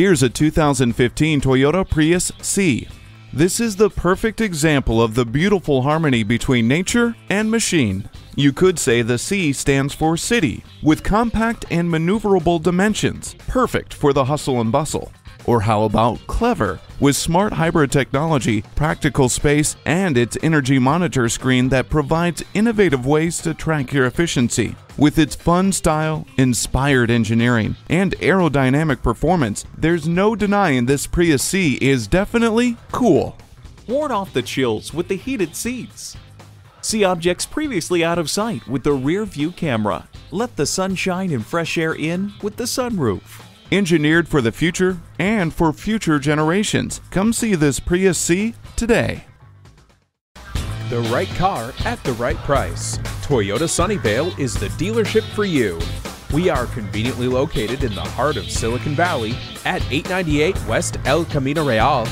Here's a 2015 Toyota Prius C. This is the perfect example of the beautiful harmony between nature and machine. You could say the C stands for city, with compact and maneuverable dimensions, perfect for the hustle and bustle. Or how about clever, with smart hybrid technology, practical space, and its energy monitor screen that provides innovative ways to track your efficiency. With its fun style, inspired engineering, and aerodynamic performance, there's no denying this Prius C is definitely cool. Ward off the chills with the heated seats. See objects previously out of sight with the rear view camera. Let the sunshine and fresh air in with the sunroof. Engineered for the future and for future generations. Come see this Prius C today. The right car at the right price. Toyota Sunnyvale is the dealership for you. We are conveniently located in the heart of Silicon Valley at 898 West El Camino Real